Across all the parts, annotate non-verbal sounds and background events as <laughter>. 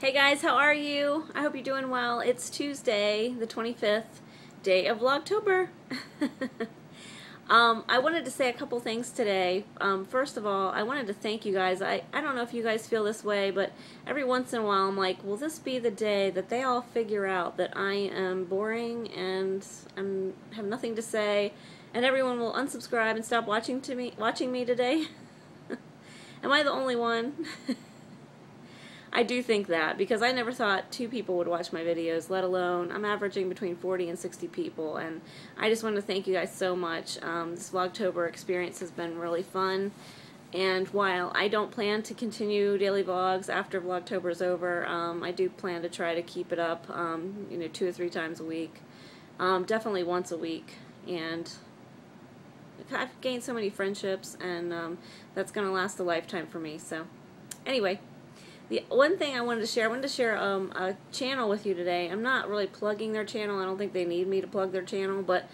Hey guys, how are you? I hope you're doing well. It's Tuesday, the 25th, day of Vlogtober. <laughs> um, I wanted to say a couple things today. Um, first of all, I wanted to thank you guys. I, I don't know if you guys feel this way, but every once in a while I'm like, will this be the day that they all figure out that I am boring and I have nothing to say and everyone will unsubscribe and stop watching to me watching me today? <laughs> Am I the only one? <laughs> I do think that because I never thought two people would watch my videos, let alone I'm averaging between 40 and 60 people. And I just want to thank you guys so much. Um, this Vlogtober experience has been really fun. And while I don't plan to continue daily vlogs after Vlogtober is over, um, I do plan to try to keep it up, um, you know, two or three times a week. Um, definitely once a week. And I've gained so many friendships, and um, that's going to last a lifetime for me. So, anyway. The one thing I wanted to share, I wanted to share um, a channel with you today. I'm not really plugging their channel. I don't think they need me to plug their channel, but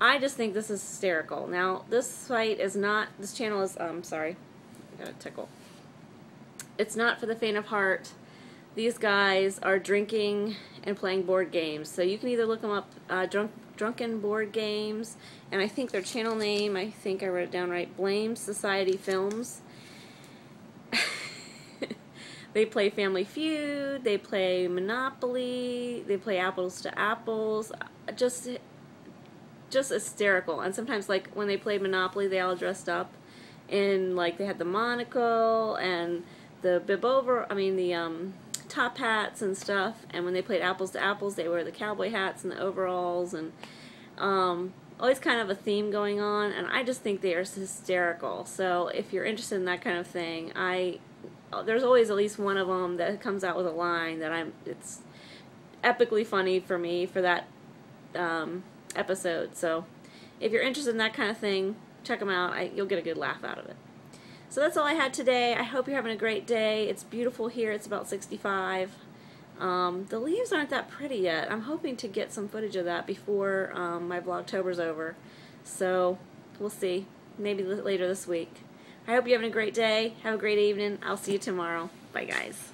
I just think this is hysterical. Now, this site is not, this channel is, um, sorry, I got a tickle. It's not for the faint of heart. These guys are drinking and playing board games. So you can either look them up, uh, drunk, Drunken Board Games, and I think their channel name, I think I wrote it down right, Blame Society Films. They play Family Feud, they play Monopoly, they play Apples to Apples, just just hysterical. And sometimes like when they played Monopoly, they all dressed up in like they had the monocle and the bib over, I mean the um, top hats and stuff. And when they played Apples to Apples, they wear the cowboy hats and the overalls and um, always kind of a theme going on. And I just think they are hysterical. So if you're interested in that kind of thing, I there's always at least one of them that comes out with a line that I'm it's epically funny for me for that um, episode. So if you're interested in that kind of thing, check them out. I, you'll get a good laugh out of it. So that's all I had today. I hope you're having a great day. It's beautiful here. It's about 65. Um, the leaves aren't that pretty yet. I'm hoping to get some footage of that before um, my Vlogtober's over. So we'll see. Maybe later this week. I hope you're having a great day. Have a great evening. I'll see you tomorrow. Bye, guys.